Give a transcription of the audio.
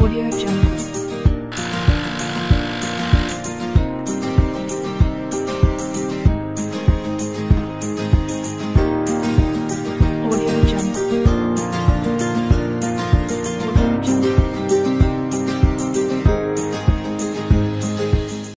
Audio Jungle.